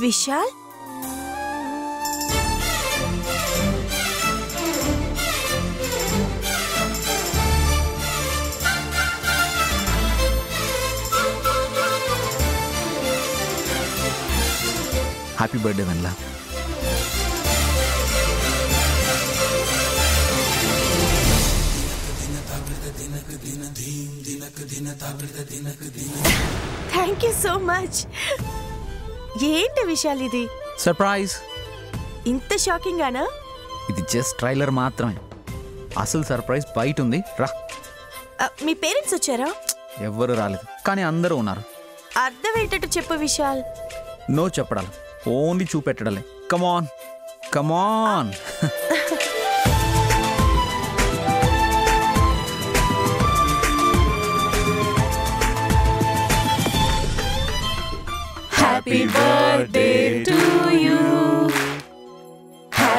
विशाल happy birthday वनला Thank you so much. ఏంటి విశాల్ ఇది? సర్ప్రైజ్ ఇంత షాకింగ్ గానా ఇది జస్ట్ ట్రైలర్ మాత్రమే. అసలు సర్ప్రైజ్ బయట ఉంది. రా. మీ పేరెంట్స్ వచ్చారా? ఎవ్వరు రాలేదు. కానీ అందరూ ఉన్నారు. అర్థం ఏంటట్టు చెప్పు విశాల్. నో చెప్పడాలి. Only చూపెట్టడలే come on come on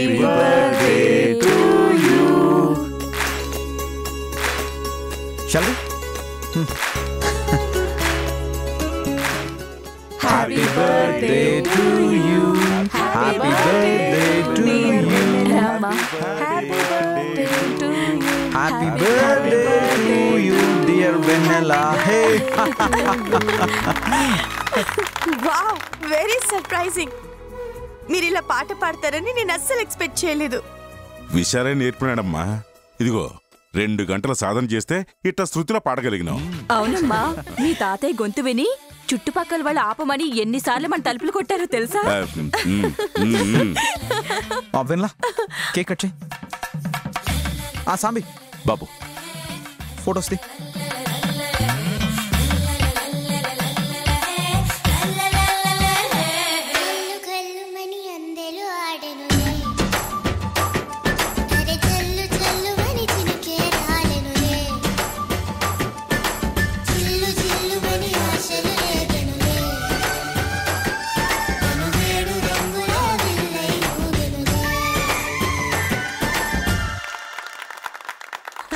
Happy birthday to you. Shall we? Happy birthday to you. Happy birthday to you. Happy birthday to you. Happy birthday to you, dear Benella. Hey. wow, very surprising. మీరు ఇలా పాట పాడతారని నేను అస్సలు expect చేయలేదు. విశాలే నేర్పినాడమ్మా. ఇదిగో రెండు గంటల సాధన చేస్తే ఇట్లా శృతిలో పాడగలిగినావు అవునమ్మా మీ తాతయ్య గొంతు విని చుట్టుపక్కల వాళ్ళు ఆపమని ఎన్నిసార్లు మన తలుపులు కొట్టారో తెలుసా? ఆ, ఉమ్, ఉమ్, ఉమ్. వెన్నెలా? కేక్ కట్ చేయి. ఆ సాంబి. బాబు. Photos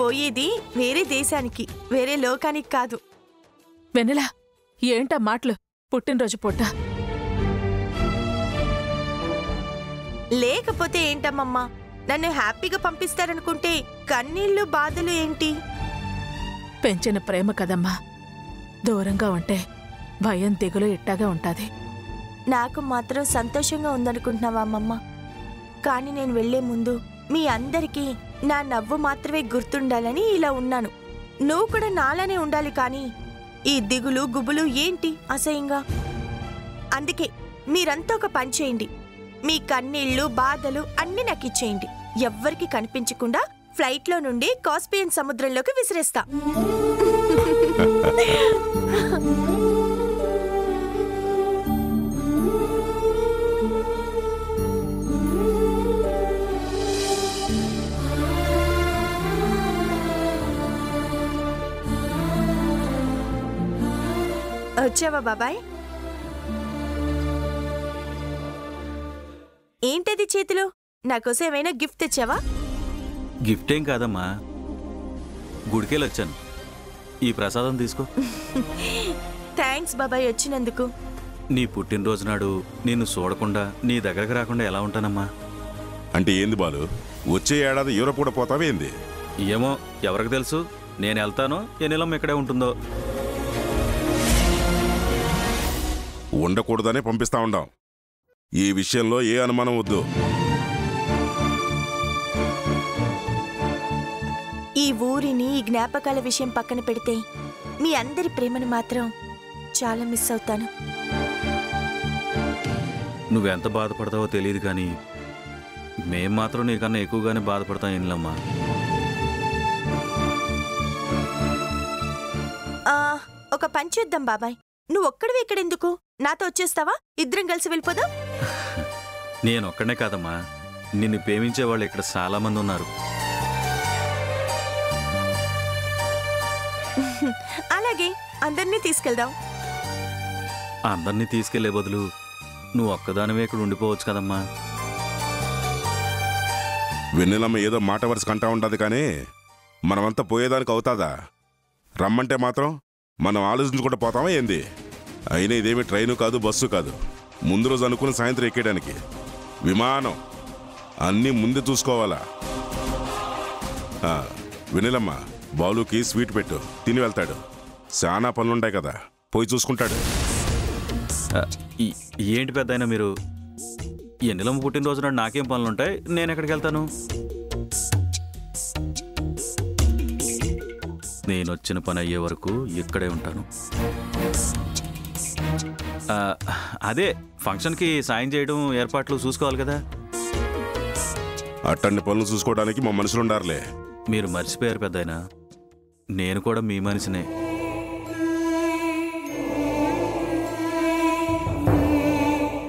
పోయేది వేరే దేశానికి వేరే లోకానికి కాదు. వెన్నెల ఏంటా మాటలు? పుట్టినరోజు పూట. లేకపోతే ఏంటమ్మమ్మా? నన్ను హ్యాపీగా పంపిస్తారనుకుంటే కన్నీళ్ళు బాధలు ఏంటి? పెంచిన ప్రేమ కదమ్మా. దూరంగా ఉంటే భయం దిగులు ఇట్టాగా ఉంటాది. నాకు మాత్రం సంతోషంగా ఉందనుకుంటున్నావా అమ్మమ్మ? కానీ నేను వెళ్ళే ముందు మీ అందరికీ నా నవ్వు మాత్రమే గుర్తుండాలని ఇలా ఉన్నాను. నువ్వు కూడా నాలానే ఉండాలి కానీ ఈ దిగులు గుబులు ఏంటి అసహ్యంగా? అందుకే మీరంతా ఒక పని చేయండి. మీ కన్నీళ్ళు బాధలు అన్నీ నాకు ఇచ్చేయండి. ఎవ్వరికి కనిపించకుండా ఫ్లైట్లో నుండి కాస్పియన్ సముద్రంలోకి విసిరేస్తా. వచ్చావా బాబాయ్? ఏంటది చేతిలో? నాకోసం ఏమైనా గిఫ్ట్ తెచ్చావా? గిఫ్ట్ ఏం కాదమ్మా. గుడికెళ్ళి వచ్చాను. ఈ ప్రసాదం తీసుకో. థ్యాంక్స్ బాబాయ్ వచ్చినందుకు. నీ పుట్టినరోజు నాడు నిన్ను చూడకుండా నీ దగ్గరకు రాకుండా ఎలా ఉంటానమ్మా? అంటే ఏంది బాలు? వచ్చే ఏడాది యూరప్ కూడా పోతావేంది ఏమో ఎవరికి తెలుసు? నేను వెళ్తానో ఎన్నిలం ఇక్కడే ఉంటుందో. ఉండకూడదనే పంపిస్తా ఉండాం. ఈ విషయంలో ఏ అనుమానం వద్దు. ఈ ఊరిని ఈ జ్ఞాపకాల విషయం పక్కన పెడితే మీ అందరి ప్రేమను మాత్రం చాలా మిస్ అవుతాను. నువ్వెంత బాధపడతావో తెలియదు కానీ మేం మాత్రం నీకన్నా ఎక్కువగానే బాధపడతాం ఇండ్లమ్మా ఆ, ఒక పని చేద్దాం బాబాయ్. నువ్వు ఒక్కడివి ఇక్కడెందుకు? నాతో వచ్చేస్తావా? ఇద్దరం కలిసి వెళ్ళిపోదాం? నేను ఒక్కడే కాదమ్మా. నిన్ను ప్రేమించే వాళ్ళు ఇక్కడ చాలా మంది ఉన్నారు. అలాగే అందరినీ తీసుకెళ్దాం. అందరినీ తీసుకెళ్ళే బదులు నువ్వు ఒక్కదానివే ఇక్కడ ఉండిపోవచ్చు కదమ్మా. వెన్నెలమ్మ ఏదో మాట వరుస కంటా ఉండదు కానీ మనమంతా పోయేదానికి అవుతాదా? రమ్మంటే మాత్రం మనం ఆలోచించుకుంటూ పోతామా ఏంది? అయినా ఇదేమి ట్రైను కాదు బస్సు కాదు. ముందు రోజు అనుకుని సాయంత్రం ఎక్కేయడానికి. విమానం. అన్నీ ముందే చూసుకోవాలా? వినలమ్మ బాలుకి స్వీట్ పెట్టు. తిని వెళ్తాడు. చాలా పనులుంటాయి కదా. పోయి చూసుకుంటాడు. ఏంటి పెద్ద మీరు? ఎన్నిలమ్మ పుట్టినరోజు నాడు నాకేం పనులుంటాయి? నేను ఎక్కడికి వెళ్తాను? నేను వచ్చిన పని అయ్యే వరకు ఇక్కడే ఉంటాను. ఆ, అదే ఫంక్షన్కి సాయం చేయడం ఏర్పాట్లు చూసుకోవాలి కదా? అట్టన్ని పనులు చూసుకోవడానికి మా మనుషులు ఉండారులే మీరు మర్చిపోయారు పెద్దాయన? నేను కూడా మీ మనిషినే.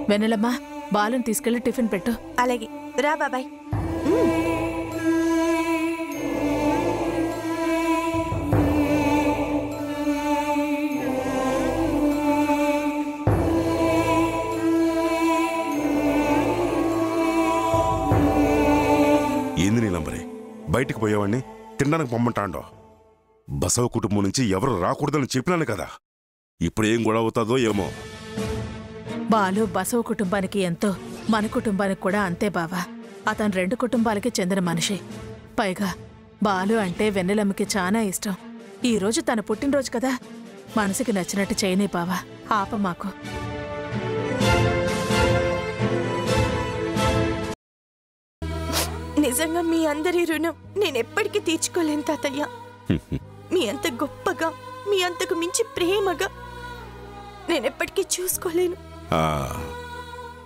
వెన్నెలమ్మా బాలుని తీసుకెళ్ళి టిఫిన్ పెట్టు. అలాగే. రా బాబాయ్. బయటికి పోయేవాడిని తినడానికి పొమ్మంటాండో? బసవ కుటుంబం నుంచి ఎవరు రాకూడదని చెప్పినాను కదా. ఇప్పుడు ఏం గొడవ అవుతుందో ఏమో. బాలు బసవ కుటుంబానికి ఎంతో మన కుటుంబానికి కూడా అంతే బావా. అతను రెండు కుటుంబాలకి చెందిన మనిషి. పైగా బాలు అంటే వెన్నెలమ్మకి చాలా ఇష్టం. ఈరోజు తన పుట్టినరోజు కదా. మనసుకి నచ్చినట్టు చేయనే బావా. ఆప మాకు నిజంగా మీ అందరి రుణం నేను ఎప్పటికీ తీర్చుకోలేను తాతయ్య. మీ అంత గొప్పగా మీ అంతకు మించి ప్రేమగా నేను ఎప్పటికీ చూసుకోలేను. ఆ,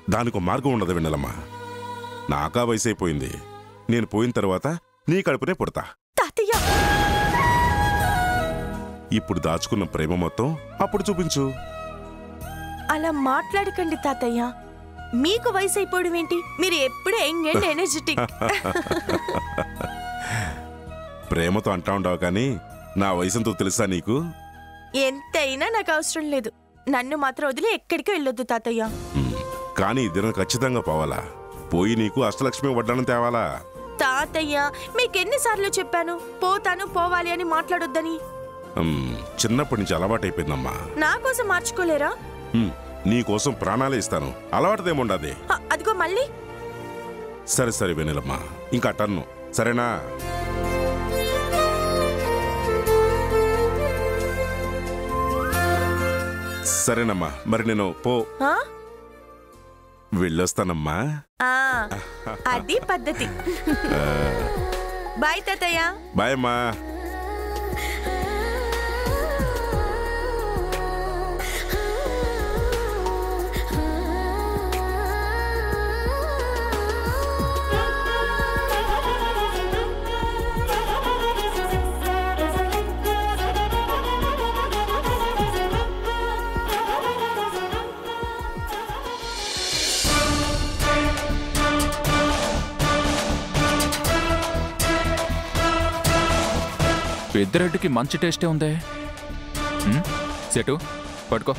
దానికి మార్గం ఉండదు వెన్నెలమ్మ. నాకా వయసు అయిపోయింది నేను పోయిన తర్వాత నీ కడుపునే పుడతా. తాతయ్య! ఇప్పుడు దాచుకున్న ప్రేమ మొత్తం అప్పుడు చూపించు. అలా మాట్లాడకండి తాతయ్య. మీకు వయసు అయిపోవడం ఏంటి? మీరు ఎప్పుడూ యంగ్ అండ్ ఎనర్జెటిక్ ప్రేమతో అంటా ఉండవు కానీ నా వయసంతో తెలుసా నీకు? ఎంతైనా నాకు అవసరం లేదు. నన్ను మాత్రం వదిలి ఎక్కడికి వెళ్ళొద్దు తాతయ్య. కానీ దినం ఖచ్చితంగా పోవాలా? పోయి నీకు అష్టలక్ష్మి వడ్డానం తేవాలా? తాతయ్య మీకు ఎన్నిసార్లు చెప్పాను? పోతాను పోవాలి అని మాట్లాడొద్దని. చిన్నప్పటి నుంచి అలవాటైపోయిందమ్మా. నా కోసం మార్చుకోలేరా? నీకోసం ప్రాణాలే ఇస్తాను. అలవాటుదేముండది. అదిగో మళ్ళీ. సరే సరే వెన్నెలమ్మా. ఇంకా టన్ను. సరేనా? సరేనమ్మా. మరి నేను పో? వెళ్ళొస్తానమ్మా. అది పద్ధతి. బాయ్ తాతయ్య. బాయ్ అమ్మా. పెద్దిరెడ్డికి మంచి టేస్టే ఉందే. సెటు పట్టుకో.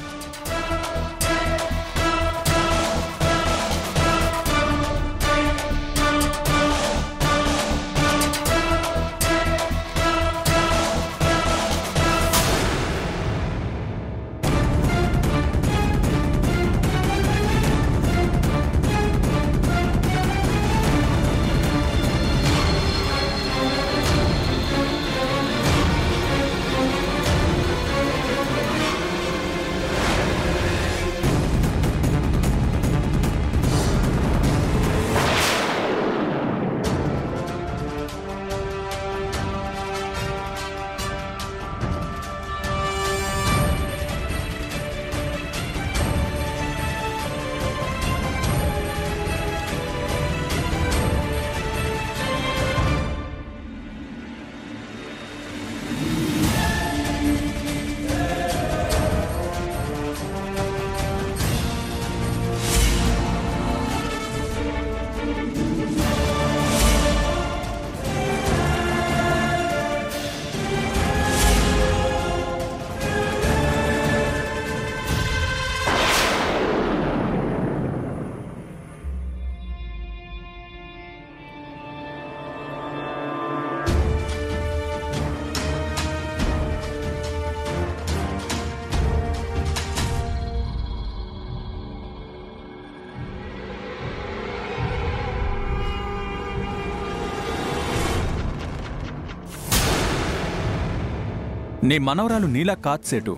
నీ మనవరాలు నీలా కాదు సేటు.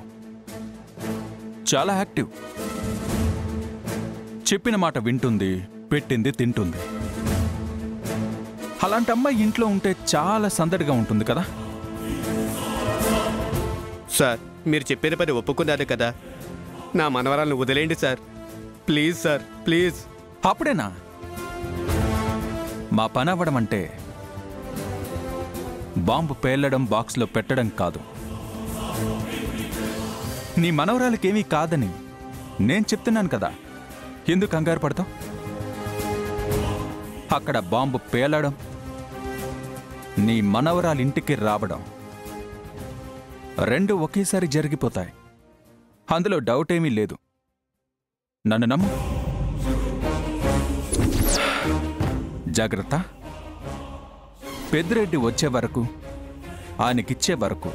చాలా యాక్టివ్. చెప్పిన మాట వింటుంది పెట్టింది తింటుంది. అలాంటి అమ్మాయి ఇంట్లో ఉంటే చాలా సందడిగా ఉంటుంది కదా? సార్ మీరు చెప్పిన పని ఒప్పుకున్నారు కదా? నా మనవరాలను వదిలేయండి సార్. Please sir please. అప్పుడేనా? మా పని అవ్వడం అంటే బాంబు పేలడం బాక్స్లో పెట్టడం కాదు. నీ మనవరాలకేమీ కాదని నేను చెప్తున్నాను కదా. ఎందుకు కంగారు పడతావు? అక్కడ బాంబు పేలడం నీ మనవరాలింటికి రావడం రెండు ఒకేసారి జరిగిపోతాయి. అందులో డౌట్ ఏమీ లేదు. నన్ను నమ్ము. జాగ్రత్త. పెద్దిరెడ్డి వచ్చే వరకు ఆయనకిచ్చే వరకు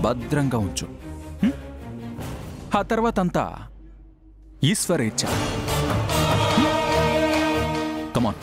భద్రంగా ఉంచు. ఆ తర్వాత అంతా ఈశ్వరేచ్ఛ కమాన్